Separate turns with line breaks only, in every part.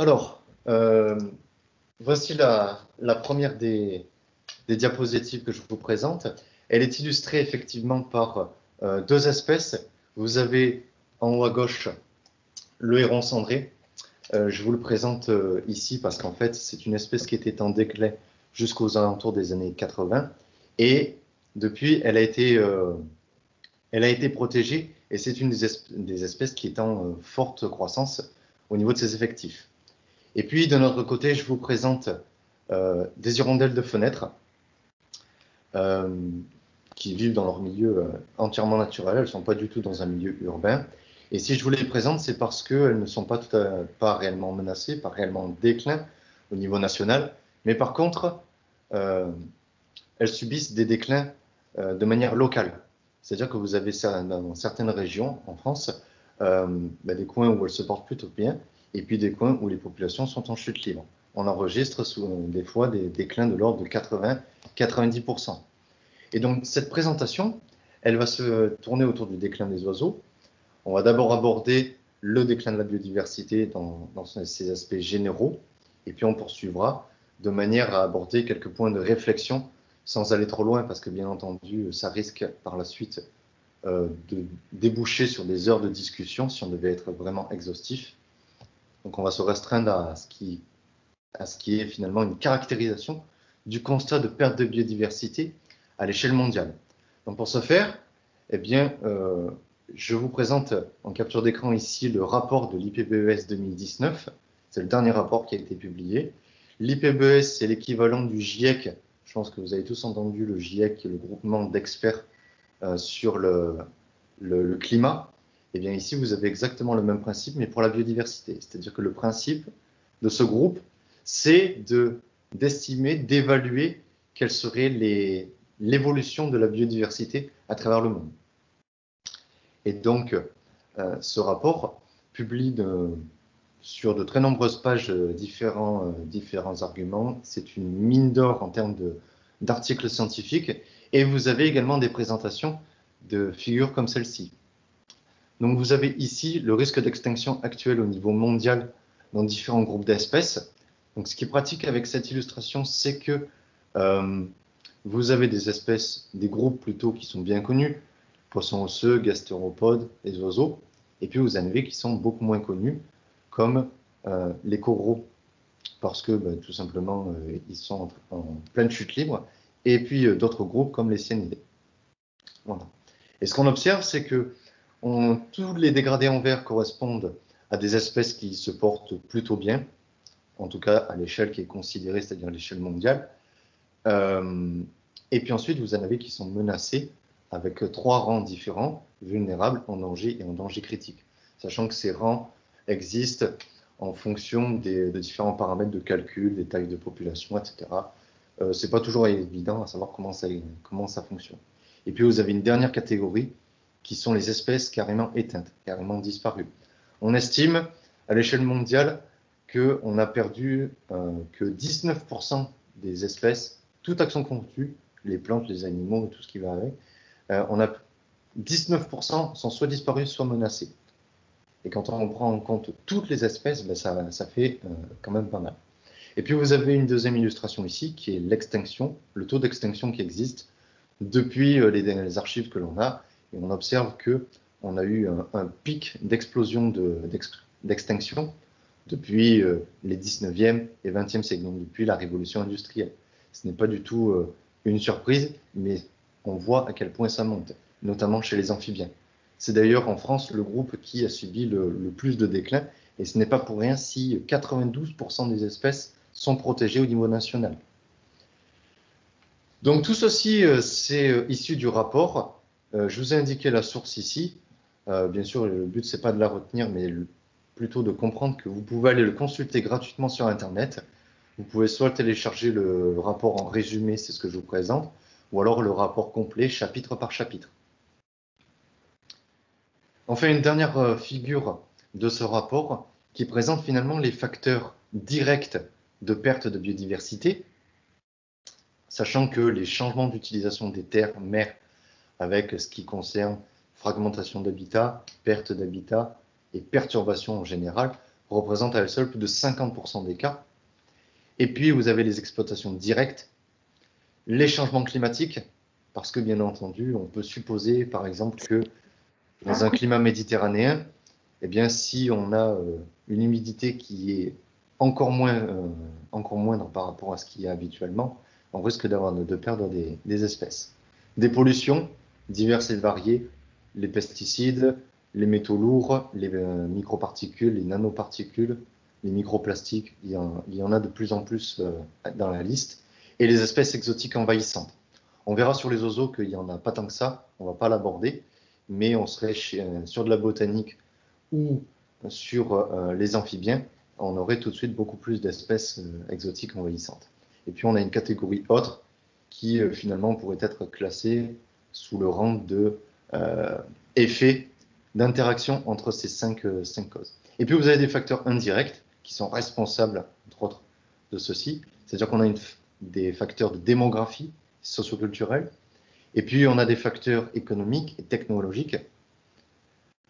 Alors, euh, voici la, première des, diapositives que je vous présente. Elle est illustrée effectivement par euh, deux espèces. Vous avez en haut à gauche le héron cendré. Euh, je vous le présente ici parce qu'en fait, c'est une espèce qui était en déclin jusqu'aux alentours des années 80. Et depuis, elle a été, elle a été protégée et c'est une des, espèces qui est en forte croissance au niveau de ses effectifs. Et puis, de notre côté, je vous présente euh, des hirondelles de fenêtre euh, qui vivent dans leur milieu euh, entièrement naturel. Elles ne sont pas du tout dans un milieu urbain. Et si je vous les présente, c'est parce qu'elles ne sont pas, tout pas réellement menacées, pas réellement en déclin au niveau national. Mais par contre, elles subissent des déclins de manière locale. C'est-à-dire que vous avez dans certaines régions en France ben, des coins où elles se portent plutôt bien et puis des coins où les populations sont en chute libre. On enregistre des fois des déclins de l'ordre de 80-90%. Et donc cette présentation, elle va se tourner autour du déclin des oiseaux. On va d'abord aborder le déclin de la biodiversité dans, dans, ses aspects généraux, et puis on poursuivra de manière à aborder quelques points de réflexion sans aller trop loin, parce que bien entendu, ça risque par la suite euh, de déboucher sur des heures de discussion si on devait être vraiment exhaustif. Donc on va se restreindre à ce qui, est finalement une caractérisation du constat de perte de biodiversité à l'échelle mondiale. Donc pour ce faire, eh bien, euh, je vous présente en capture d'écran ici le rapport de l'IPBES 2019. C'est le dernier rapport qui a été publié. L'IPBES, c'est l'équivalent du GIEC. Je pense que vous avez tous entendu le GIEC, le groupement d'experts euh, sur le, climat. Eh bien ici, vous avez exactement le même principe, mais pour la biodiversité. C'est-à-dire que le principe de ce groupe, c'est d'estimer, d'évaluer quelle serait l'évolution de la biodiversité à travers le monde. Et donc, euh, ce rapport publie sur de très nombreuses pages euh, euh, différents arguments. C'est une mine d'or en termes d'articles scientifiques. Et vous avez également des présentations de figures comme celle-ci. Donc vous avez ici le risque d'extinction actuel au niveau mondial dans différents groupes d'espèces. Donc ce qui est pratique avec cette illustration, c'est que euh, vous avez des espèces, des groupes plutôt qui sont bien connus, poissons osseux, gastéropodes, les oiseaux, et puis vous en avez qui sont beaucoup moins connus, comme euh, les coraux, parce que ben, tout simplement euh, ils sont en, pleine chute libre, et puis d'autres groupes comme les cyanidés. Voilà. Et ce qu'on observe, c'est que tous les dégradés en vert correspondent à des espèces qui se portent plutôt bien, en tout cas à l'échelle qui est considérée, c'est-à-dire l'échelle mondiale. Euh, et puis ensuite, vous en avez qui sont menacés avec trois rangs différents, vulnérables, en danger et en danger critique, sachant que ces rangs existent en fonction des, de différents paramètres de calcul, des tailles de population, etc. Euh, Ce n'est pas toujours évident à savoir comment ça fonctionne. Et puis vous avez une dernière catégorie qui sont les espèces carrément éteintes, carrément disparues. On estime à l'échelle mondiale qu'on a perdu euh, que 19% des espèces, tout action confondu, les plantes, les animaux et tout ce qui va avec, euh, on a 19% sont soit disparus, soit menacés. Et quand on prend en compte toutes les espèces, ben ça, ça, fait euh, quand même pas mal. Et puis vous avez une deuxième illustration ici, qui est l'extinction, le taux d'extinction qui existe depuis les archives que l'on a, et on observe que on a eu un, pic d'explosion d'extinction depuis euh, les 19e et 20e siècles, donc depuis la révolution industrielle. Ce n'est pas du tout euh, une surprise, mais on voit à quel point ça monte, notamment chez les amphibiens. C'est d'ailleurs en France le groupe qui a subi le, le plus de déclin, et ce n'est pas pour rien si 92% des espèces sont protégées au niveau national. Donc tout ceci, euh, c'est issu du rapport je vous ai indiqué la source ici. Euh, bien sûr, le but, c'est pas de la retenir, mais plutôt de comprendre que vous pouvez aller le consulter gratuitement sur Internet. Vous pouvez soit télécharger le rapport en résumé, c'est ce que je vous présente, ou alors le rapport complet, chapitre par chapitre. Enfin, une dernière euh, figure de ce rapport qui présente finalement les facteurs directs de perte de biodiversité, sachant que les changements d'utilisation des terres, mers, avec ce qui concerne fragmentation d'habitat, perte d'habitat et perturbation en général, représente à elle seule plus de 50% des cas. Et puis, vous avez les exploitations directes, les changements climatiques, parce que bien entendu, on peut supposer, par exemple, que dans un climat méditerranéen, eh bien, si on a euh, une humidité qui est encore moins, euh, encore moindre par rapport à ce qu'il y a habituellement, on risque de perdre des, espèces. Des pollutions diverses et variées, les pesticides, les métaux lourds, les euh, microparticules, les nanoparticules, les microplastiques, il y, en, a de plus en plus dans la liste, et les espèces exotiques envahissantes. On verra sur les oiseaux qu'il n'y en a pas tant que ça, on ne va pas l'aborder, mais on serait sur de la botanique ou sur euh, les amphibiens, on aurait tout de suite beaucoup plus d'espèces euh, exotiques envahissantes. Et puis on a une catégorie autre qui euh, finalement pourrait être classée sous le rang de effet d'interaction entre ces cinq, cinq causes. Et puis vous avez des facteurs indirects qui sont responsables, entre autres, de ceci. C'est-à-dire qu'on a des facteurs de démographie socioculturelle, et puis on a des facteurs économiques et technologiques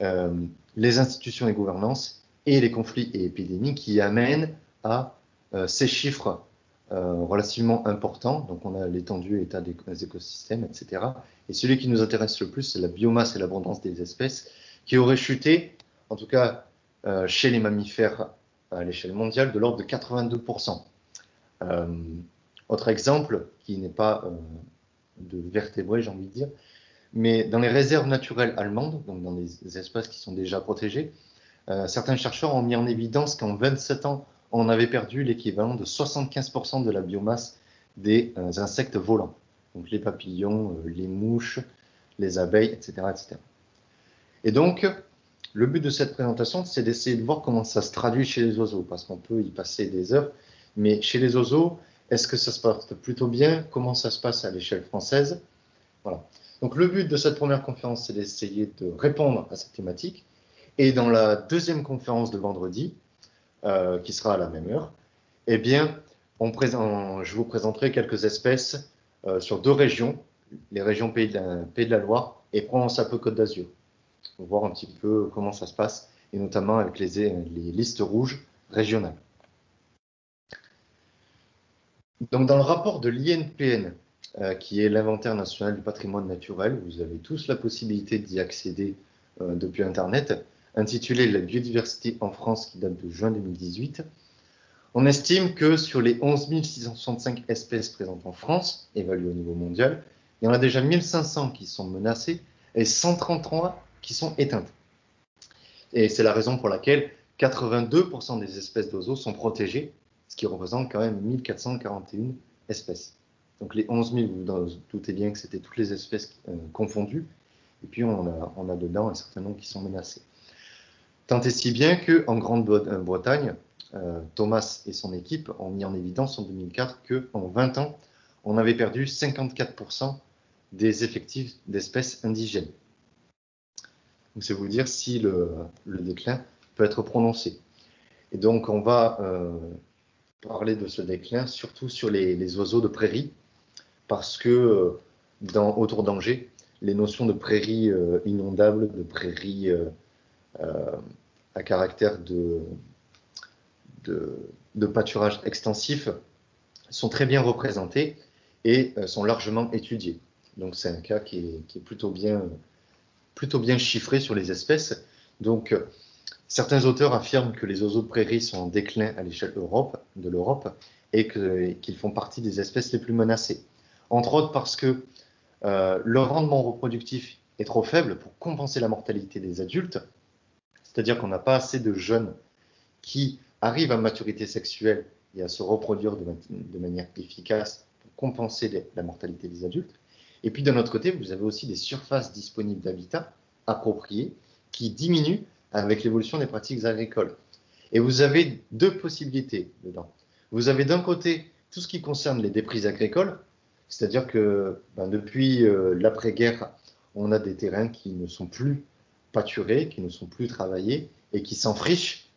euh, les institutions et gouvernances et les conflits et épidémies qui amènent à euh, ces chiffres euh, relativement importants. Donc on a l'étendue, l'état des écosystèmes, etc. Et celui qui nous intéresse le plus, c'est la biomasse et l'abondance des espèces qui auraient chuté, en tout cas chez les mammifères à l'échelle mondiale, de l'ordre de 82%. autre exemple, qui n'est pas de vertébrés, j'ai envie de dire, mais dans les réserves naturelles allemandes, donc dans des espaces qui sont déjà protégés, euh, certains chercheurs ont mis en évidence qu'en 27 ans, on avait perdu l'équivalent de 75% de la biomasse des euh, insectes volants. Donc les papillons, euh, les mouches, les abeilles, etc., etc. Et donc, le but de cette présentation, c'est d'essayer de voir comment ça se traduit chez les oiseaux, parce qu'on peut y passer des heures. Mais chez les oiseaux, est-ce que ça se passe plutôt bien? Comment ça se passe à l'échelle française? Voilà. Donc le but de cette première conférence, c'est d'essayer de répondre à cette thématique. Et dans la deuxième conférence de vendredi, euh, qui sera à la même heure, eh bien, je vous présenterai quelques espèces euh, sur deux régions, les régions Pays de la, Pays de la Loire et Provence-Alpes-Côte d'Azur. Pour voir un petit peu comment ça se passe, et notamment avec les, listes rouges régionales. Donc, dans le rapport de l'INPN euh, qui est l'inventaire national du patrimoine naturel. Vous avez tous la possibilité d'y accéder depuis Internet, intitulé La biodiversité en France qui date de juin 2018. On estime que sur les 11 665 espèces présentes en France, évaluées au niveau mondial, il y en a déjà 1500 qui sont menacées et 133 qui sont éteintes. Et c'est la raison pour laquelle 82% des espèces d'oiseaux sont protégées, ce qui représente quand même 1441 espèces. Donc les 11 000, vous doutez bien que c'était toutes les espèces euh, confondues. Et puis on a, dedans un certain nombre qui sont menacés. Tant et si bien qu'en Grande-Bretagne, euh, Thomas et son équipe ont mis en évidence en 2004 qu'en 20 ans, on avait perdu 54% des effectifs d'espèces indigènes. Donc c'est vous dire si le, déclin peut être prononcé. Et donc on va euh, parler de ce déclin surtout sur les, oiseaux de prairie, parce que euh, dans, autour d'Angers, les notions de prairies euh, inondables, de prairies à caractère de, de, pâturage extensif sont très bien représentées et sont largement étudiées. Donc c'est un cas qui est, qui est, plutôt, bien, plutôt bien chiffré sur les espèces. Donc certains auteurs affirment que les oiseaux de prairie sont en déclin à l'échelle de l'Europe et qu'ils font partie des espèces les plus menacées entre autres parce que euh, le rendement reproductif est trop faible pour compenser la mortalité des adultes, c'est-à-dire qu'on n'a pas assez de jeunes qui arrivent à maturité sexuelle et à se reproduire de, manière efficace pour compenser la mortalité des adultes. Et puis d'un autre côté, vous avez aussi des surfaces disponibles d'habitat appropriées qui diminuent avec l'évolution des pratiques agricoles. Et vous avez deux possibilités dedans. Vous avez d'un côté tout ce qui concerne les déprises agricoles, c'est-à-dire que ben, depuis euh, l'après-guerre, on a des terrains qui ne sont plus pâturés, qui ne sont plus travaillés et qui s'enfrichent,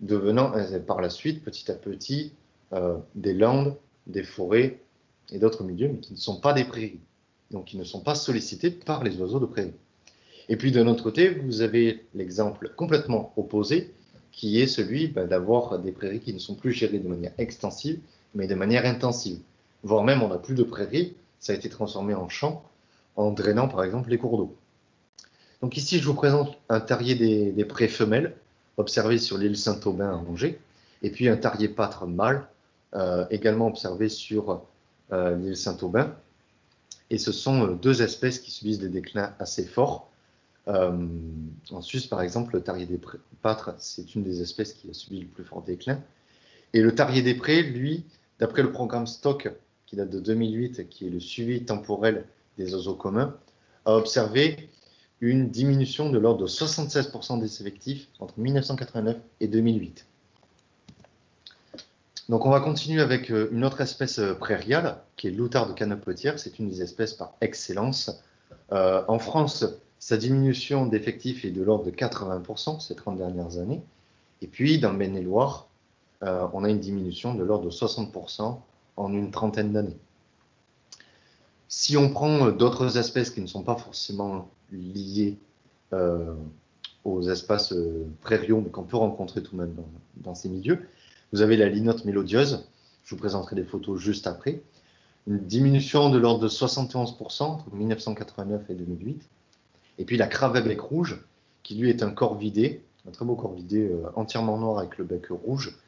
devenant euh, par la suite, petit à petit, euh, des landes, des forêts et d'autres milieux, mais qui ne sont pas des prairies, donc qui ne sont pas sollicités par les oiseaux de prairie. Et puis de notre côté, vous avez l'exemple complètement opposé qui est celui bah, d'avoir des prairies qui ne sont plus gérées de manière extensive, mais de manière intensive. Voire même, on n'a plus de prairies, ça a été transformé en champ, en drainant par exemple les cours d'eau. Donc ici, je vous présente un tarier des, prés femelles, observé sur l'île Saint-Aubin à Angers, et puis un tarier pâtre mâle, euh, également observé sur euh, l'île Saint-Aubin. Et ce sont euh, deux espèces qui subissent des déclins assez forts. en Suisse, par exemple, le tarier des pâtres, c'est une des espèces qui a subi le plus fort déclin. Et le tarier des prés, lui, d'après le programme Stock, qui date de 2008, qui est le suivi temporel des oiseaux communs, a observé une diminution de l'ordre de 76% des effectifs entre 1989 et 2008. Donc on va continuer avec euh, une autre espèce euh, prairiale, qui est l'outarde de canopotière. C'est une des espèces par excellence. Euh, en France, sa diminution d'effectifs est de l'ordre de 80% ces 30 dernières années. Et puis, dans le Maine-et-Loire, on a une diminution de l'ordre de 60% en une trentaine d'années. Si on prend euh, d'autres espèces qui ne sont pas forcément liées euh, aux espaces euh, mais qu'on peut rencontrer tout de même dans, ces milieux, vous avez la linotte mélodieuse, je vous présenterai des photos juste après, une diminution de l'ordre de 71% entre 1989 et 2008, et puis la cravate bec rouge, qui lui est un corps vidé, un très beau corps vidé entièrement noir avec le bec rouge,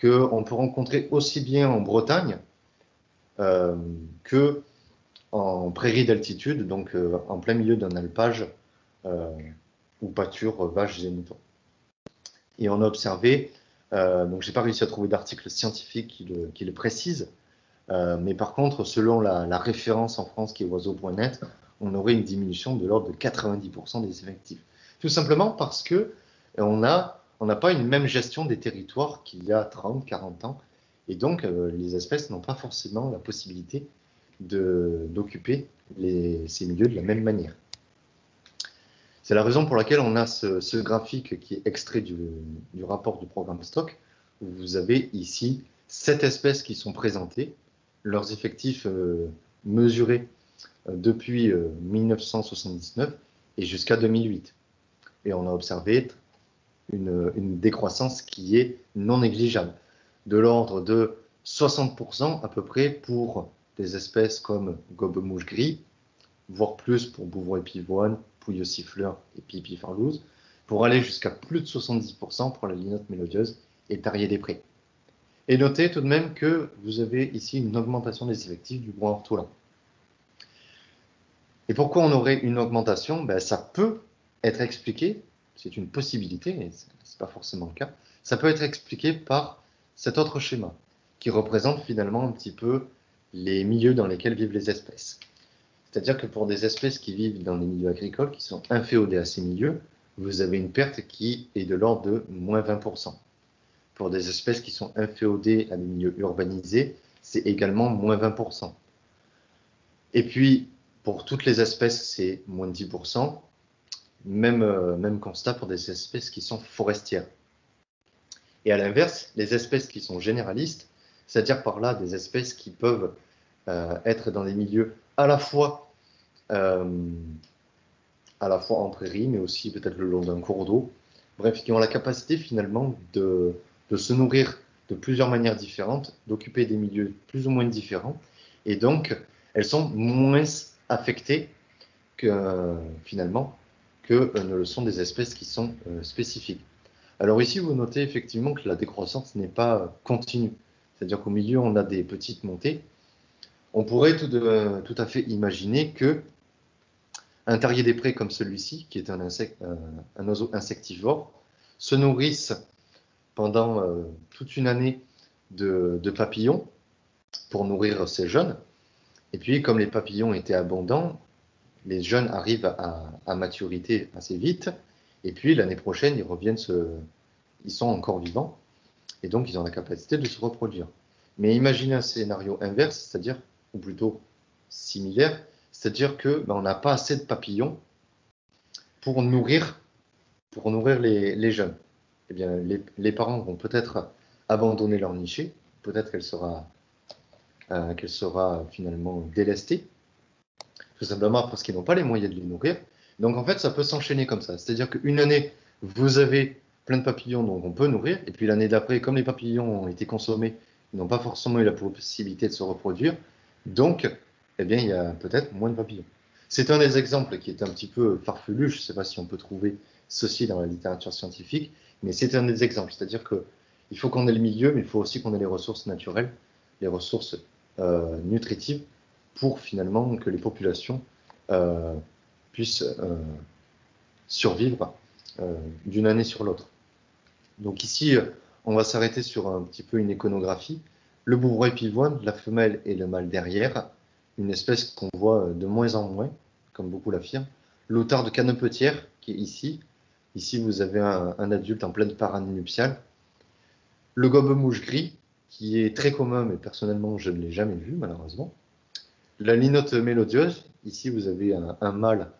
qu'on peut rencontrer aussi bien en Bretagne que en prairie d'altitude, donc euh, en plein milieu d'un alpage euh, où pâturent vaches et moutons. Et on a observé, euh, donc j'ai pas réussi à trouver d'article scientifique qui le, précise, mais par contre, selon la, référence en France qui est oiseau.net, on aurait une diminution de l'ordre de 90% des effectifs. Tout simplement parce que on n'a on pas une même gestion des territoires qu'il y a 30, 40 ans, et donc les espèces n'ont pas forcément la possibilité d'occuper ces milieux de la même manière. C'est la raison pour laquelle on a ce, graphique qui est extrait du, rapport du programme Stock, où vous avez ici sept espèces qui sont présentées, leurs effectifs euh, mesurés euh, depuis 1979 euh, et jusqu'à 2008. Et on a observé une, une, décroissance qui est non négligeable, de l'ordre de 60% à peu près pour des espèces comme gobe-mouche gris, voire plus pour bouvron pivoine, pouille siffleur et pipi farlouse, pour aller jusqu'à plus de 70% pour la linotte mélodieuse et tarier des prés. Et notez tout de même que vous avez ici une augmentation des effectifs du bois ortolan. Et pourquoi on aurait une augmentation? Ben, Ça peut être expliqué, c'est une possibilité, mais ce n'est pas forcément le cas, ça peut être expliqué par cet autre schéma, qui représente finalement un petit peu les milieux dans lesquels vivent les espèces. C'est-à-dire que pour des espèces qui vivent dans les milieux agricoles, qui sont inféodés à ces milieux, vous avez une perte qui est de l'ordre de moins 20%. Pour des espèces qui sont inféodées à des milieux urbanisés, c'est également moins 20%. Et puis, pour toutes les espèces, c'est moins 10%. Même, euh, même constat pour des espèces qui sont forestières. Et à l'inverse, les espèces qui sont généralistes, c'est-à-dire par là des espèces qui peuvent euh, être dans des milieux à la fois euh, en prairie, mais aussi peut-être le long d'un cours d'eau. Bref, qui ont la capacité finalement de, se nourrir de plusieurs manières différentes, d'occuper des milieux plus ou moins différents, et donc elles sont moins affectées que finalement que ne le sont des espèces qui sont euh, spécifiques. Alors ici, vous notez effectivement que la décroissance n'est pas continue c'est-à-dire qu'au milieu, on a des petites montées, on pourrait tout, à fait imaginer que un terrier des prés comme celui-ci, qui est un, oiseau insectivore, se nourrisse pendant euh, toute une année de, papillons pour nourrir ses jeunes. Et puis, comme les papillons étaient abondants, les jeunes arrivent à, maturité assez vite. Et puis, l'année prochaine, ils reviennent ils sont encore vivants et donc ils ont la capacité de se reproduire. Mais imaginez un scénario inverse, c'est-à-dire, ou plutôt similaire, c'est-à-dire que ben, on n'a pas assez de papillons pour nourrir, pour nourrir les, jeunes. Eh bien, les, parents vont peut-être abandonner leur nichée, peut-être qu'elle sera, euh, qu'elle sera finalement délestée, tout simplement parce qu'ils n'ont pas les moyens de les nourrir. Donc en fait, ça peut s'enchaîner comme ça. C'est-à-dire qu'une année, vous avez de papillons, donc on peut nourrir. Et puis l'année d'après, comme les papillons ont été consommés, ils n'ont pas forcément eu la possibilité de se reproduire. Donc, eh bien, il y a peut-être moins de papillons. C'est un des exemples qui est un petit peu farfelu. Je ne sais pas si on peut trouver ceci dans la littérature scientifique, mais c'est un des exemples. C'est-à-dire qu'il faut qu'on ait le milieu, mais il faut aussi qu'on ait les ressources naturelles, les ressources euh, nutritives, pour finalement que les populations euh, puissent euh, survivre d'une année sur l'autre. Donc ici, on va s'arrêter sur un petit peu une iconographie. Le bourreau pivoine, la femelle et le mâle derrière, une espèce qu'on voit de moins en moins, comme beaucoup l'affirment. L'auteur de canopetière, qui est ici, Ici, vous avez un, adulte en pleine parade nuptiale. Le gobe-mouche gris, qui est très commun, mais personnellement, je ne l'ai jamais vu, malheureusement. La linotte mélodieuse, ici, vous avez un, mâle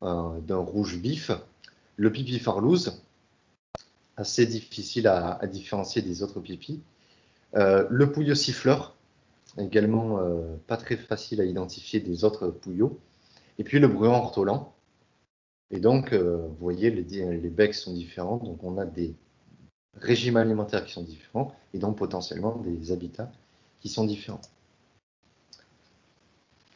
d'un rouge vif. Le pipi farlouse, assez difficile à, différencier des autres pipis. Euh, le pouillot siffleur, également euh, pas très facile à identifier des autres pouillots. Et puis le bruant ortolan, et donc, euh, vous voyez, les, les, becs sont différents, donc on a des régimes alimentaires qui sont différents, et donc potentiellement des habitats qui sont différents.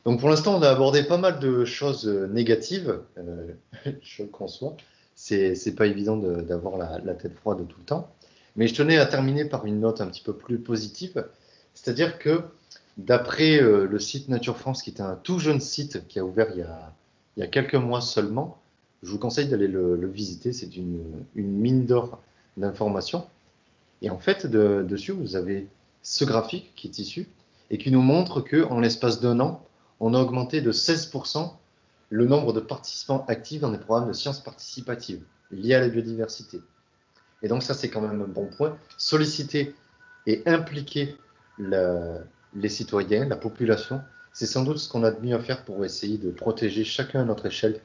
Donc pour l'instant, on a abordé pas mal de choses négatives, je le conçois. C'est pas évident d'avoir la, tête froide tout le temps. Mais je tenais à terminer par une note un petit peu plus positive, c'est-à-dire que d'après euh, le site Nature France, qui est un tout jeune site qui a ouvert il y a, il y a quelques mois seulement, je vous conseille d'aller le, visiter. C'est une, mine d'or d'informations. Et en fait, dessus, vous avez ce graphique qui est issu et qui nous montre qu'en l'espace d'un an, on a augmenté de 16% le nombre de participants actifs dans des programmes de sciences participatives liés à la biodiversité. Et donc ça, c'est quand même un bon point. Solliciter et impliquer les citoyens, la population, c'est sans doute ce qu'on a de mieux à faire pour essayer de protéger chacun à notre échelle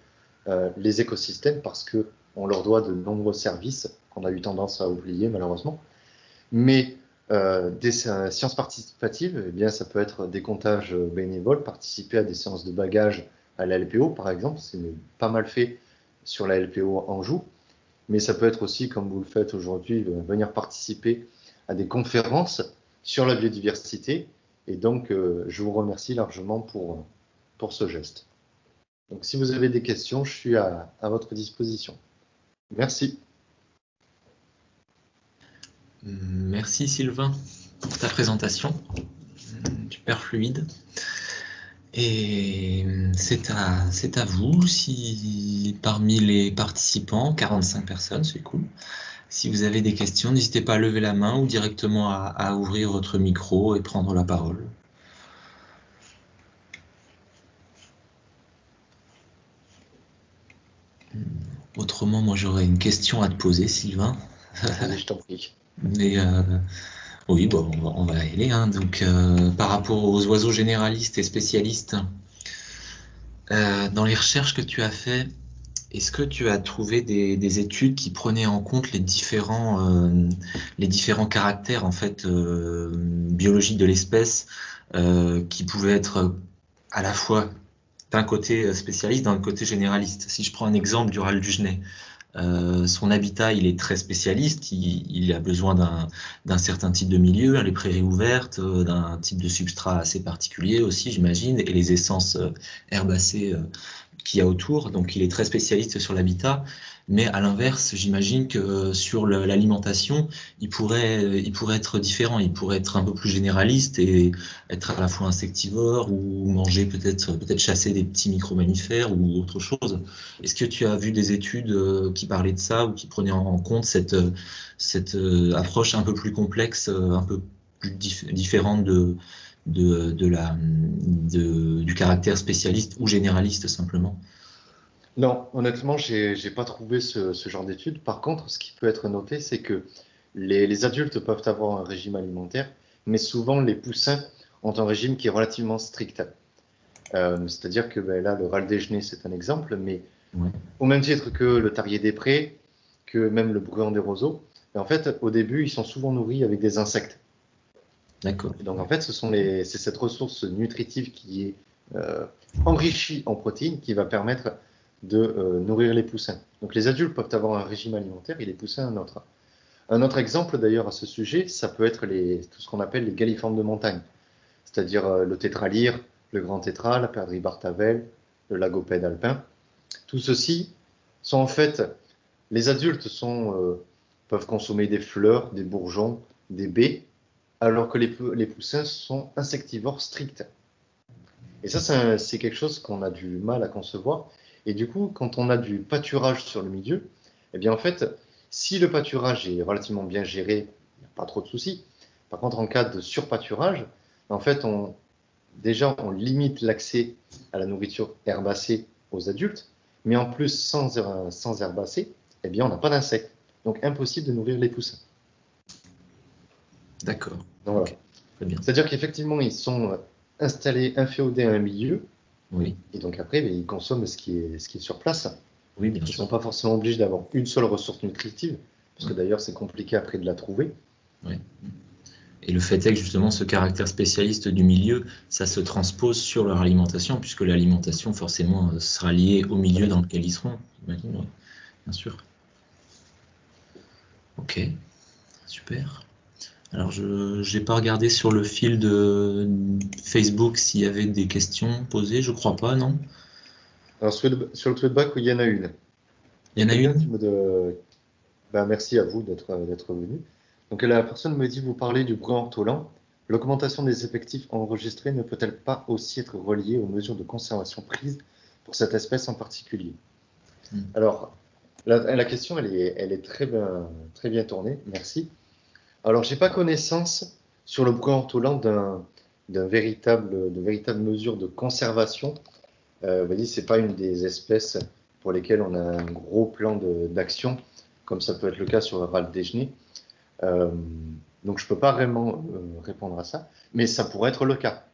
euh, les écosystèmes parce qu'on leur doit de nombreux services qu'on a eu tendance à oublier malheureusement. Mais euh, des sciences participatives, eh bien, ça peut être des comptages bénévoles, participer à des séances de bagages à la LPO par exemple, c'est pas mal fait sur la LPO Anjou, mais ça peut être aussi, comme vous le faites aujourd'hui, venir participer à des conférences sur la biodiversité. Et donc, euh, je vous remercie largement pour, pour ce geste. Donc si vous avez des questions, je suis à, votre disposition. Merci.
Merci Sylvain pour ta présentation, super fluide. Et c'est à, à vous, si parmi les participants, 45 personnes, c'est cool, si vous avez des questions, n'hésitez pas à lever la main ou directement à ouvrir votre micro et prendre la parole. Autrement, moi j'aurais une question à te poser, Sylvain.
je t'en prie.
Mais euh, oui, bon, on va, y aller. Hein. Donc, euh, par rapport aux oiseaux généralistes et spécialistes, euh, dans les recherches que tu as fait, est-ce que tu as trouvé des, études qui prenaient en compte les différents, les différents caractères en fait biologiques de l'espèce qui pouvaient être à la fois d'un côté euh, spécialiste, d'un côté généraliste? Si je prends un exemple du râle du Genet, euh, son habitat, il est très spécialiste, il, a besoin d'un certain type de milieu, les prairies ouvertes, euh, d'un type de substrat assez particulier aussi, j'imagine, et les essences herbacées qu'il y a autour. Donc il est très spécialiste sur l'habitat. Mais à l'inverse, j'imagine que sur l'alimentation, il pourrait, il pourrait être différent. Il pourrait être un peu plus généraliste et être à la fois insectivore ou manger peut-être, peut-être chasser des petits micro-mammifères ou autre chose. Est-ce que tu as vu des études euh, qui parlaient de ça ou qui prenaient en compte cette, cette euh, approche un peu plus complexe, euh, un peu plus différente de, de, la, du caractère spécialiste ou généraliste simplement
non, honnêtement, je n'ai pas trouvé ce, genre d'études. Par contre, ce qui peut être noté, c'est que les, adultes peuvent avoir un régime alimentaire, mais souvent les poussins ont un régime qui est relativement strict. Euh, c'est-à-dire que ben, là, le râle déjeuner, c'est un exemple, mais au même titre que le tarier des prés, que même le bruant des roseaux, en fait, au début, ils sont souvent nourris avec des insectes. Donc en fait, c'est cette ressource nutritive qui est euh, enrichie en protéines qui va permettre de euh, nourrir les poussins. Donc les adultes peuvent avoir un régime alimentaire et les poussins un autre. Un autre exemple d'ailleurs à ce sujet, ça peut être tout ce qu'on appelle les galliformes de montagne, c'est-à-dire euh, le tétralyre, le grand tétra, la perdrix bartavel, le lagopède alpin. Tout ceci sont en fait, les adultes peuvent consommer des fleurs, des bourgeons, des baies, alors que les, poussins sont insectivores stricts. Et ça, c'est quelque chose qu'on a du mal à concevoir. Et du coup, quand on a du pâturage sur le milieu, eh bien en fait, si le pâturage est relativement bien géré, il n'y a pas trop de soucis. Par contre, en cas de surpâturage, en fait, on, déjà, on limite l'accès à la nourriture herbacée aux adultes, mais en plus, sans, sans herbacée, eh bien, on n'a pas d'insectes. Donc, impossible de nourrir les poussins.
D'accord.
C'est-à-dire qu'effectivement, ils sont installés, inféodés à un milieu.
Oui.
Et donc, après, ben, ils consomment ce qui est, ce qui est sur place.
Oui, bien
Ils ne sont pas forcément obligés d'avoir une seule ressource nutritive, parce que d'ailleurs, c'est compliqué après de la trouver.
Oui. Et le fait est que justement ce caractère spécialiste du milieu, ça se transpose sur leur alimentation, puisque l'alimentation forcément euh, sera liée au milieu dans lequel ils seront, j'imagine, bien sûr. Ok, super. Alors je n'ai pas regardé sur le fil de Facebook s'il y avait des questions posées, je crois pas, non
Alors sur le, sur feedback, il y en a une.
Il y en a une?
Ben, Merci à vous d'être venu. Donc la personne me dit, vous parlez du bruit ortolan. L'augmentation des effectifs enregistrés ne peut-elle pas aussi être reliée aux mesures de conservation prises pour cette espèce en particulier? Hmm. Alors, la, question, elle est, elle est très, bien, très bien tournée, merci. Alors, je n'ai pas connaissance sur le bruit ortolan d'un véritable, de véritables mesures de conservation. Euh, vous voyez, ce n'est pas une des espèces pour lesquelles on a un gros plan d'action, comme ça peut être le cas sur le râle déjeuner. Euh, donc je ne peux pas vraiment euh, répondre à ça, mais ça pourrait être le cas.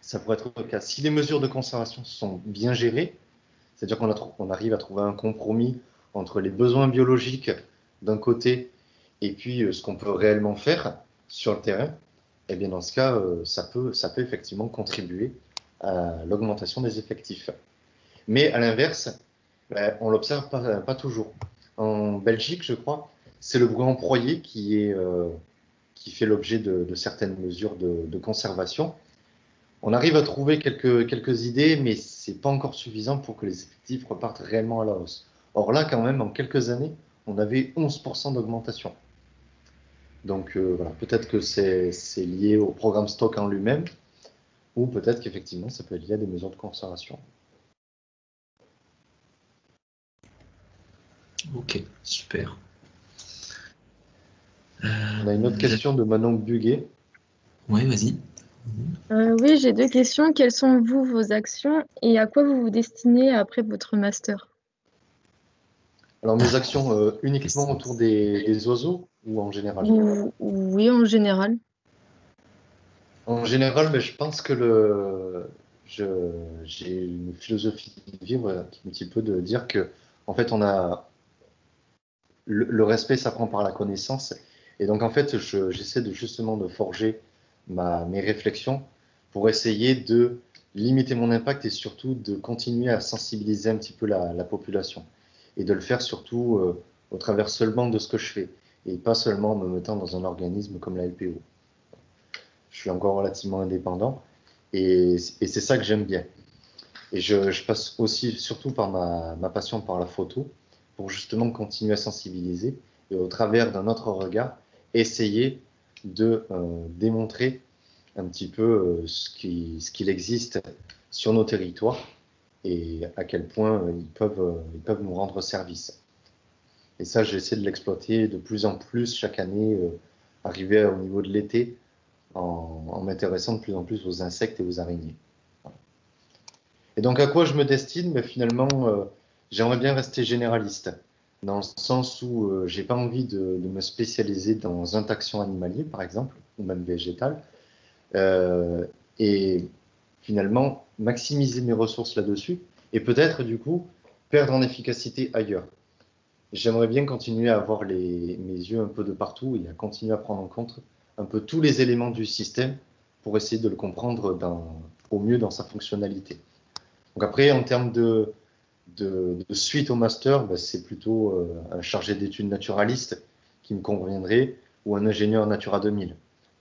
Ça pourrait être le cas. Si les mesures de conservation sont bien gérées, c'est-à-dire qu'on arrive à trouver un compromis entre les besoins biologiques d'un côté et puis euh, ce qu'on peut réellement faire sur le terrain, eh bien dans ce cas, ça, peut, ça peut effectivement contribuer à l'augmentation des effectifs. Mais à l'inverse, ben, on l'observe pas, pas, toujours. En Belgique, je crois, c'est le bruit emproyé qui, est, euh, qui fait l'objet de, certaines mesures de, conservation. On arrive à trouver quelques, quelques idées, mais ce n'est pas encore suffisant pour que les effectifs repartent réellement à la hausse. Or là, quand même, en quelques années, on avait 11% d'augmentation. Donc euh, voilà, peut-être que c'est lié au programme stock en lui-même, ou peut-être qu'effectivement, ça peut être lié à des mesures de conservation.
Ok, super.
On a une autre question de Manon Buguet.
Oui, vas-y.
Euh, oui, j'ai deux questions. Quelles sont, vous, vos actions et à quoi vous vous destinez après votre master?
Alors, mes actions euh, uniquement autour des, oiseaux ou en général?
Oui, en général.
En général, mais je pense que le, j'ai une philosophie de vivre qui est un petit peu de dire que, en fait, on a le, le respect s'apprend par la connaissance et donc, en fait, j'essaie de justement de forger ma, mes réflexions pour essayer de limiter mon impact et surtout de continuer à sensibiliser un petit peu la, population. Et de le faire surtout euh, au travers seulement de ce que je fais et pas seulement en me mettant dans un organisme comme la LPO. Je suis encore relativement indépendant et, c'est ça que j'aime bien. Et je, passe aussi surtout par ma, passion par la photo pour justement continuer à sensibiliser et au travers d'un autre regard, essayer de euh, démontrer un petit peu euh, ce qu'il existe sur nos territoires et à quel point euh, ils, peuvent, ils peuvent nous rendre service. Et ça, j'essaie de l'exploiter de plus en plus chaque année, arriver au niveau de l'été, en, m'intéressant de plus en plus aux insectes et aux araignées. Et donc, à quoi je me destine? Mais Finalement, j'aimerais bien rester généraliste dans le sens où euh, j'ai pas envie de, me spécialiser dans un taxon animalier, par exemple, ou même végétal, euh, et finalement maximiser mes ressources là-dessus, et peut-être du coup perdre en efficacité ailleurs. J'aimerais bien continuer à avoir les, mes yeux un peu de partout et à continuer à prendre en compte un peu tous les éléments du système pour essayer de le comprendre au mieux dans sa fonctionnalité. Donc après, en termes de, suite au master, bah, c'est plutôt euh, un chargé d'études naturaliste qui me conviendrait, ou un ingénieur Natura 2000,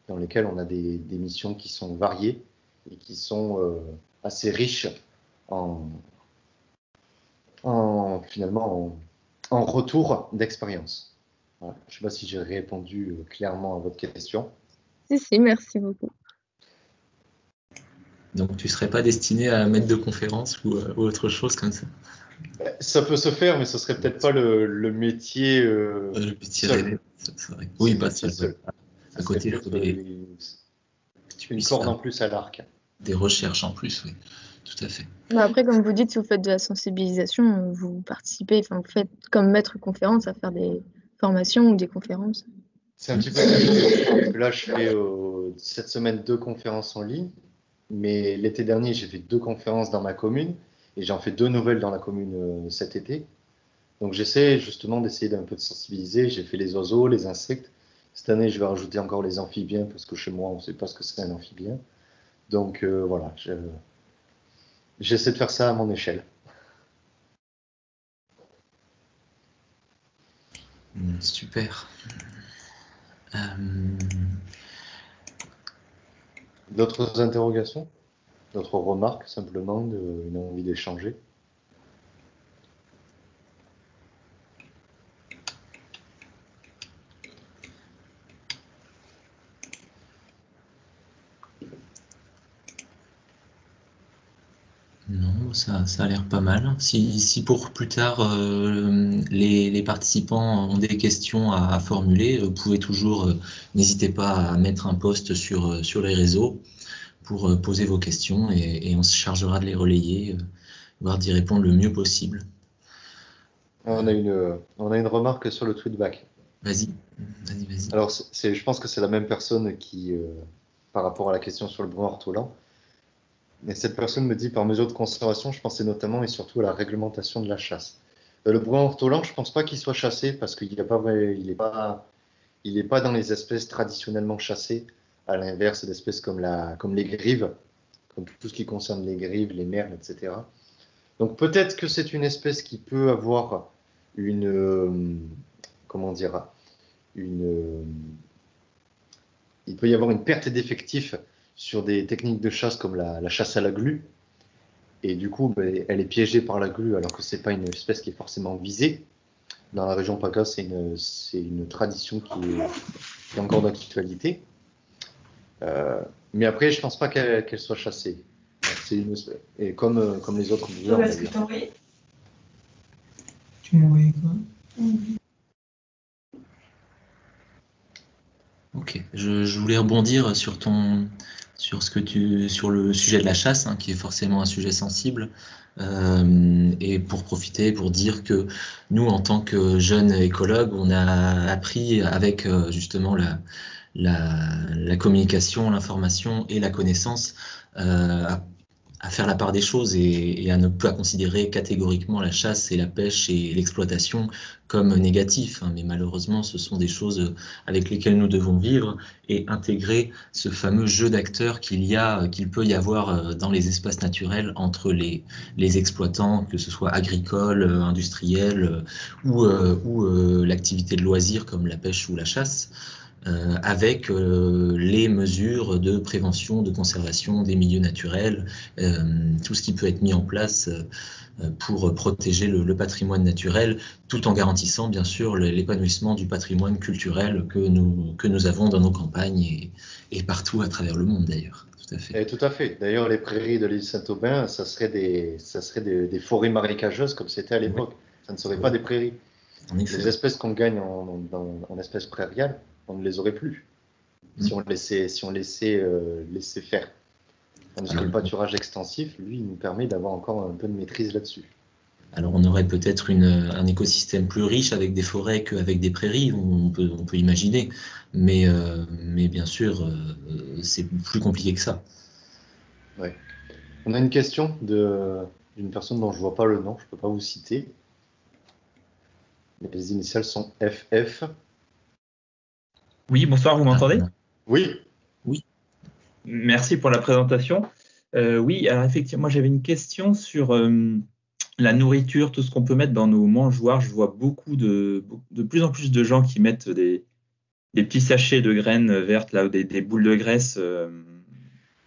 dans lesquels on a des, missions qui sont variées et qui sont euh, assez riches en, en finalement en, retour d'expérience. Je ne sais pas si j'ai répondu euh, clairement à votre question.
Si, si, merci beaucoup.
Donc tu ne serais pas destiné à mettre de conférences ou, euh, autre chose comme ça?
Ça peut se faire, mais ce serait peut-être pas le, métier.
Euh, le métier Oui, pas seul. À côté, il
une corde en plus à l'arc.
Des recherches en plus, oui, tout à fait.
Après, comme vous dites, si vous faites de la sensibilisation, vous participez, enfin, vous faites comme maître conférence à faire des formations ou des conférences.
C'est un petit peu Là, je fais euh, cette semaine deux conférences en ligne. Mais l'été dernier, j'ai fait deux conférences dans ma commune et j'en fais deux nouvelles dans la commune euh, cet été. Donc j'essaie justement d'essayer d'un peu de sensibiliser. J'ai fait les oiseaux, les insectes. Cette année, je vais rajouter encore les amphibiens parce que chez moi, on ne sait pas ce que c'est un amphibien. Donc euh, voilà, j'essaie de faire ça à mon échelle.
Hmm, super. Euh,
D'autres interrogations? D'autres remarques, simplement, une envie d'échanger?
Ça, a l'air pas mal. Si, pour plus tard euh, les, participants ont des questions à, formuler, vous pouvez toujours, euh, n'hésitez pas à mettre un post sur, euh, sur les réseaux pour poser vos questions et, on se chargera de les relayer, voire d'y répondre le mieux possible.
On a une, on a une remarque sur le tweetback.
Vas-y, vas-y, vas-y.
Alors, je pense que c'est la même personne qui, par rapport à la question sur le bruit ortolan, et cette personne me dit par mesure de conservation, je pensais notamment et surtout à la réglementation de la chasse. Euh, le bruin ortolan, je ne pense pas qu'il soit chassé parce qu'il n'est pas, dans les espèces traditionnellement chassées, à l'inverse d'espèces comme les grives, comme tout ce qui concerne les grives, les merles, etc. Donc peut-être que c'est une espèce qui peut avoir une, euh, comment dire, une, euh, il peut y avoir une perte d'effectifs sur des techniques de chasse comme la, chasse à la glu. Et du coup, ben, elle est piégée par la glu alors que ce n'est pas une espèce qui est forcément visée. Dans la région PACA, c'est une, une, tradition qui est, encore d'actualité. Euh, mais après, je ne pense pas qu'elle soit chassée. Une, et comme, comme les autres.
Tu m'as envoyé quoi?
Ok, je, je, voulais rebondir sur ton, sur ce que tu, sur le sujet de la chasse, hein, qui est forcément un sujet sensible, euh, et pour profiter, pour dire que nous, en tant que jeunes écologues, on a appris avec euh, justement la, la, communication, l'information et la connaissance euh, à faire la part des choses et, à ne pas considérer catégoriquement la chasse et la pêche et l'exploitation comme négatifs. Hein. mais malheureusement, ce sont des choses avec lesquelles nous devons vivre et intégrer ce fameux jeu d'acteurs qu'il y a, qu'il peut y avoir euh, dans les espaces naturels entre les, exploitants, que ce soit agricoles, euh, industriels euh, ou, ou l'activité de loisirs comme la pêche ou la chasse. Euh, avec euh, les mesures de prévention, de conservation des milieux naturels, euh, tout ce qui peut être mis en place pour protéger le, patrimoine naturel, tout en garantissant bien sûr l'épanouissement du patrimoine culturel que nous, que nous avons dans nos campagnes et, partout à travers le monde d'ailleurs.
Tout à fait. tout à fait. D'ailleurs, les prairies de l'île Saint-Aubin, ça serait, des, ça serait des, forêts marécageuses comme c'était à l'époque. Ça ne serait pas des prairies. Les espèces qu'on gagne en, en espèces prairiales, on ne les aurait plus si mm. on laissait, si on laissait, euh, laisser faire. Tandis que le pâturage extensif, lui, nous permet d'avoir encore un peu de maîtrise là-dessus.
Alors on aurait peut-être un écosystème plus riche avec des forêts qu'avec des prairies, on peut, on peut imaginer, mais, euh, mais bien sûr, euh, c'est plus compliqué que ça.
On a une question d'une personne dont je ne vois pas le nom, je ne peux pas vous citer. Les initiales sont FF.
Oui, bonsoir, vous m'entendez
Oui.
Oui.
Merci pour la présentation. Euh, oui, alors effectivement, moi j'avais une question sur, euh, la nourriture, tout ce qu'on peut mettre dans nos mangeoires, je vois beaucoup de, de plus en plus de gens qui mettent des, des petits sachets de graines vertes, là, des, des boules de graisse euh,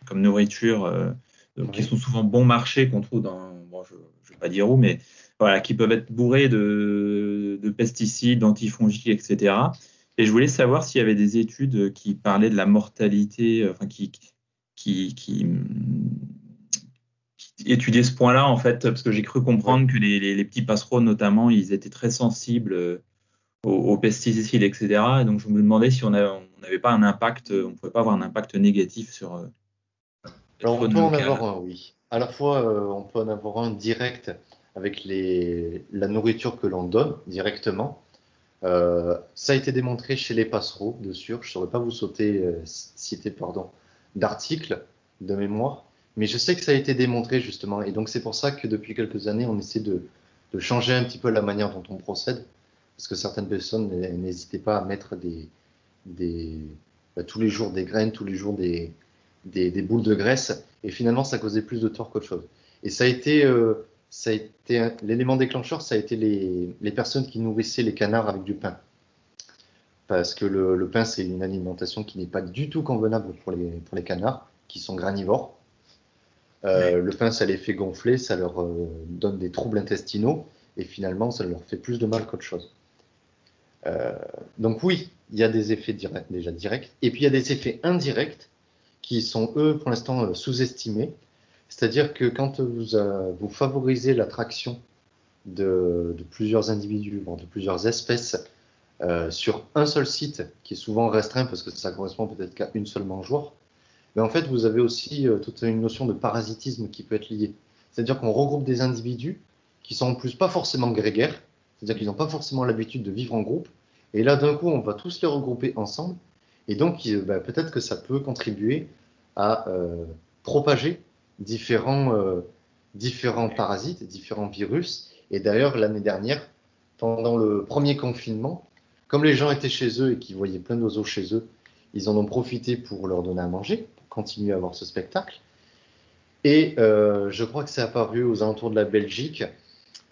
comme nourriture, euh, qui sont souvent bon marché, qu'on trouve dans, bon, je ne vais pas dire où, mais voilà, qui peuvent être bourrés de, de pesticides, d'antifongiques, etc. Et je voulais savoir s'il y avait des études qui parlaient de la mortalité, enfin, qui, qui, qui, étudiaient ce point-là, en fait, parce que j'ai cru comprendre que les, les, petits passereaux, notamment, ils étaient très sensibles aux, pesticides, etc. Et donc, je me demandais si on n'avait pas un impact, on ne pouvait pas avoir un impact négatif sur. Euh,
Alors, on peut en avoir un, oui. À la fois, euh, on peut en avoir un direct avec les, la nourriture que l'on donne directement. Euh, ça a été démontré chez les passereaux, de sûr. Je ne saurais pas vous sauter, citer pardon, d'articles de mémoire, mais je sais que ça a été démontré justement. Et donc c'est pour ça que depuis quelques années, on essaie de, changer un petit peu la manière dont on procède parce que certaines personnes n'hésitaient pas à mettre bah, tous les jours des graines, tous les jours des, boules de graisse, et finalement ça causait plus de tort qu'autre chose. Et ça a été, euh, ça a été l'élément déclencheur, ça a été les, les, personnes qui nourrissaient les canards avec du pain, parce que le, le pain c'est une alimentation qui n'est pas du tout convenable pour les, pour les canards, qui sont granivores. Euh, le pain, ça les fait gonfler, ça leur euh, donne des troubles intestinaux, et finalement, ça leur fait plus de mal qu'autre chose. Euh, donc oui, il y a des effets directs, déjà directs, et puis il y a des effets indirects qui sont, eux, pour l'instant, sous-estimés. C'est-à-dire que quand vous, euh, vous favorisez l'attraction de, de, plusieurs individus, de plusieurs espèces sur un seul site, qui est souvent restreint parce que ça correspond peut-être qu'à une seule mangeoire, mais en fait, vous avez aussi toute une notion de parasitisme qui peut être liée. C'est-à-dire qu'on regroupe des individus qui sont en plus pas forcément grégaires, c'est-à-dire qu'ils n'ont pas forcément l'habitude de vivre en groupe. Et là, d'un coup, on va tous les regrouper ensemble. Et donc, bah, peut-être que ça peut contribuer à euh, propager différents, euh, différents parasites, différents virus. Et d'ailleurs, l'année dernière, pendant le premier confinement, comme les gens étaient chez eux et qu'ils voyaient plein d'oiseaux chez eux, ils en ont profité pour leur donner à manger, pour continuer à voir ce spectacle. Et euh, je crois que c'est apparu aux alentours de la Belgique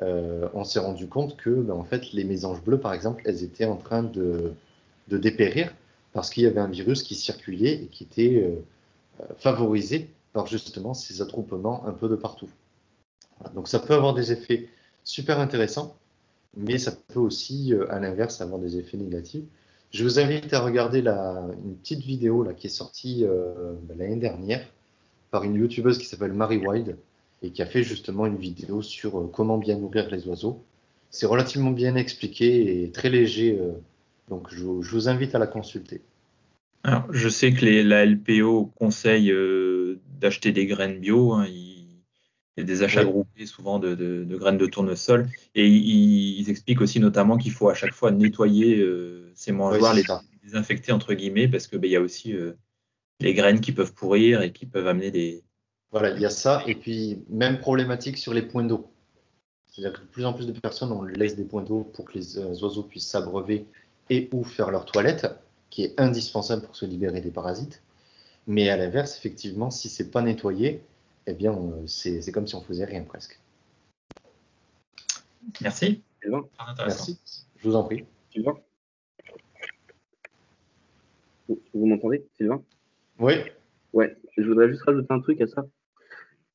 euh, on s'est rendu compte que ben, en fait, les mésanges bleus, par exemple, elles étaient en train de, dépérir parce qu'il y avait un virus qui circulait et qui était favorisé par justement ces attroupements un peu de partout. Donc ça peut avoir des effets super intéressants, mais ça peut aussi, euh, à l'inverse, avoir des effets négatifs. Je vous invite à regarder une petite vidéo là, qui est sortie ben, l'année dernière par une youtubeuse qui s'appelle Mary Wild, et qui a fait justement une vidéo sur euh, comment bien nourrir les oiseaux. C'est relativement bien expliqué et très léger, euh, donc je, vous invite à la consulter.
Alors, je sais que les, la LPO conseille euh, d'acheter des graines bio. Hein, il, y a des achats groupés souvent de, graines de tournesol. Et ils, expliquent aussi notamment qu'il faut à chaque fois nettoyer ces mangeoires, les désinfecter entre guillemets, parce qu'il ben, y a aussi les graines qui peuvent pourrir et qui peuvent amener des,
voilà, il y a ça. Et puis, même problématique sur les points d'eau. C'est-à-dire que de plus en plus de personnes, on laisse des points d'eau pour que les euh, oiseaux puissent s'abreuver et ou faire leur toilette, qui est indispensable pour se libérer des parasites. Mais à l'inverse, effectivement, si c'est pas nettoyé, eh bien, c'est comme si on faisait rien presque.
Merci.
Merci. Je vous en prie.
Sylvain Vous m'entendez, Sylvain?
Oui.
Ouais, je voudrais juste rajouter un truc à ça.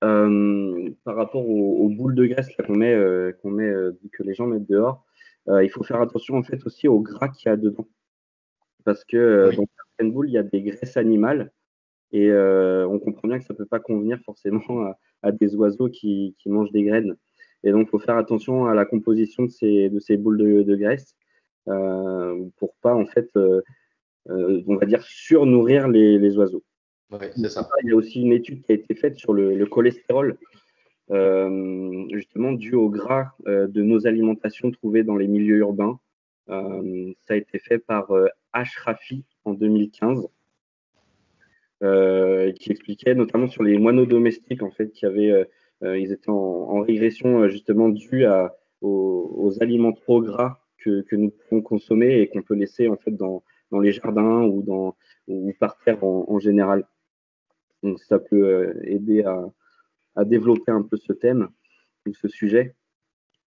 Euh, par rapport aux, boules de graisse qu'on met, euh, qu'on met euh, que les gens mettent dehors, il faut faire attention en fait aussi au gras qu'il y a dedans. Parce que dans certaines boules, il y a des graisses animales et on comprend bien que ça ne peut pas convenir forcément à, des oiseaux qui, qui, mangent des graines. Et donc, il faut faire attention à la composition de ces, de ces boules de, de graisse pour pas, en fait, on va dire, surnourrir les, les oiseaux.
Il
y a aussi une étude qui a été faite sur le, cholestérol, euh, justement dû au gras euh, de nos alimentations trouvées dans les milieux urbains. Euh, ça a été fait par Ashrafi en 2015, qui expliquait notamment sur les moineaux domestiques en fait, qui avaient, ils étaient en, régression justement dû à, aux, aliments trop gras que, nous pouvons consommer et qu'on peut laisser en fait dans, dans les jardins ou, dans, ou par terre en général. Donc ça peut euh, aider à, développer un peu ce thème ou ce sujet.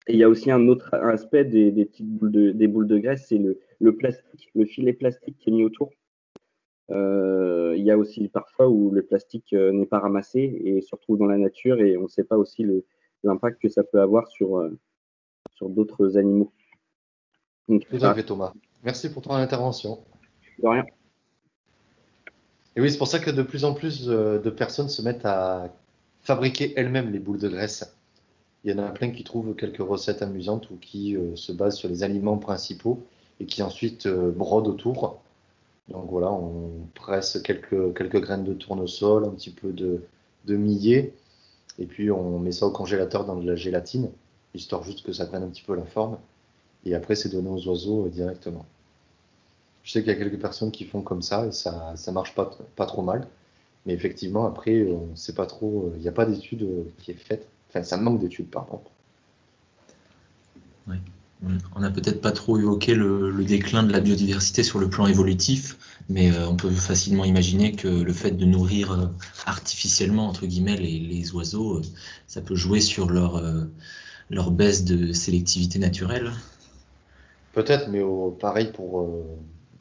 Et il y a aussi un autre aspect des, des petites boules de, des boules de graisse, c'est le, le plastique, le filet plastique qui est mis autour. Euh, il y a aussi parfois où le plastique euh, n'est pas ramassé et se retrouve dans la nature et on ne sait pas aussi l'impact que ça peut avoir sur, euh, sur d'autres animaux.
Donc, Tout à fait, Thomas. Merci pour ton intervention.
De rien.
Et oui, c'est pour ça que de plus en plus de personnes se mettent à fabriquer elles-mêmes les boules de graisse. Il y en a plein qui trouvent quelques recettes amusantes ou qui se basent sur les aliments principaux et qui ensuite brodent autour. Donc voilà, on presse quelques, quelques graines de tournesol, un petit peu de, de millet, et puis on met ça au congélateur dans de la gélatine, histoire juste que ça prenne un petit peu la forme. Et après, c'est donné aux oiseaux euh, directement. Je sais qu'il y a quelques personnes qui font comme ça et ça, ça marche pas, pas trop mal. Mais effectivement, après, on sait pas trop, euh, il n'y a pas d'étude euh, qui est faite. Enfin, ça manque d'études par contre.
Oui. On n'a peut-être pas trop évoqué le, déclin de la biodiversité sur le plan évolutif, mais euh, on peut facilement imaginer que le fait de nourrir euh, artificiellement entre guillemets les, oiseaux, euh, ça peut jouer sur leur, leur baisse de sélectivité naturelle.
Peut-être, mais pareil pour,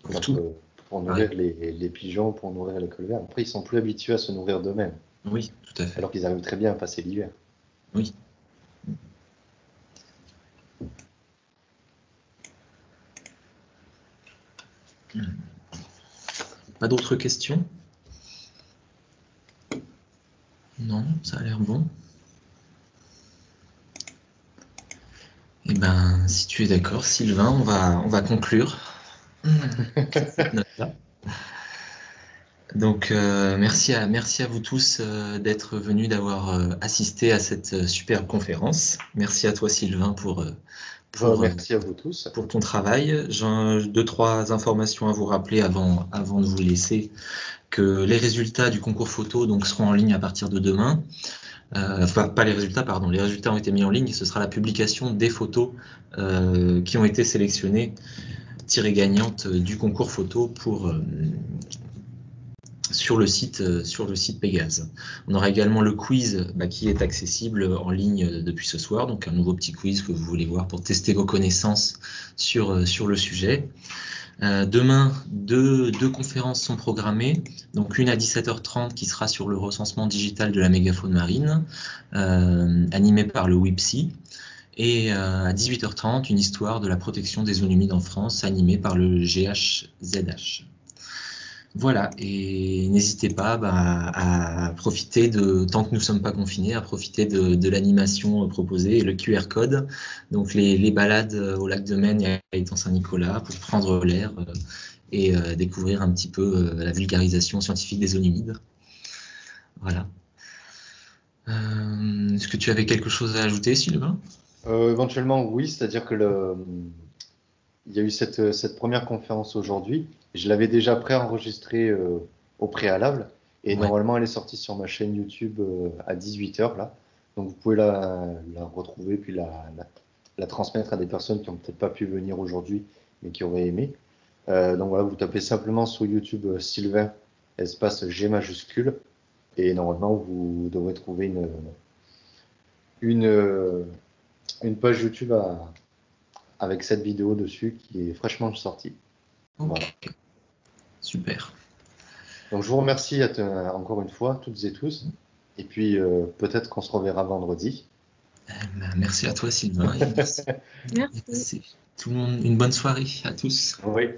pour, nourrir les, les, pigeons, pour nourrir les colverts. Après, ils sont plus habitués à se nourrir d'eux-mêmes.
Oui, tout à fait.
Alors qu'ils arrivent très bien à passer l'hiver.
Oui. Pas d'autres questions? Non, ça a l'air bon. Eh ben, si tu es d'accord, Sylvain, on va, on va conclure. Donc, euh, merci, à, merci à vous tous euh, d'être venus, d'avoir euh, assisté à cette superbe conférence. Merci à toi, Sylvain, pour
merci à vous tous.
Pour ton travail. J'ai deux, trois informations à vous rappeler avant, avant de vous laisser. Que les résultats du concours photo donc, seront en ligne à partir de demain. Euh, enfin, pas les résultats, pardon. Les résultats ont été mis en ligne. Ce sera la publication des photos euh, qui ont été sélectionnées, tirées gagnantes du concours photo pour, euh, sur le site, euh, sur Pégase. On aura également le quiz bah, qui est accessible en ligne depuis ce soir, donc un nouveau petit quiz que vous voulez voir pour tester vos connaissances sur, euh, le sujet. Euh, demain, deux, deux, conférences sont programmées. Donc une à 17h30 qui sera sur le recensement digital de la mégafaune marine, animée par le WIPSI. Et à 18h30, une histoire de la protection des zones humides en France, animée par le GHZH. Voilà, et n'hésitez pas bah, à profiter de, tant que nous ne sommes pas confinés, à profiter de, l'animation proposée et le QR code. Donc les, balades au lac de Maine et à Saint-Nicolas pour prendre l'air euh, et euh, découvrir un petit peu euh, la vulgarisation scientifique des zones humides. Voilà. Est-ce que tu avais quelque chose à ajouter, Sylvain?
Éventuellement, oui, c'est-à-dire que le, il y a eu cette, cette première conférence aujourd'hui. Je l'avais déjà préenregistrée euh, au préalable. Et normalement, elle est sortie sur ma chaîne YouTube euh, à 18h. Là. Donc, vous pouvez la, la retrouver puis la, la, transmettre à des personnes qui n'ont peut-être pas pu venir aujourd'hui, mais qui auraient aimé. Euh, donc, voilà, vous tapez simplement sur YouTube Sylvain, espace G majuscule. Et normalement, vous devrez trouver une, une, une page YouTube à, avec cette vidéo dessus qui est fraîchement sortie.
Super.
Donc je vous remercie encore une fois, toutes et tous. Et puis euh, peut-être qu'on se reverra vendredi.
Eh ben, merci à toi Sylvain.
merci.
Tout le monde, une bonne soirée à tous.
Oui.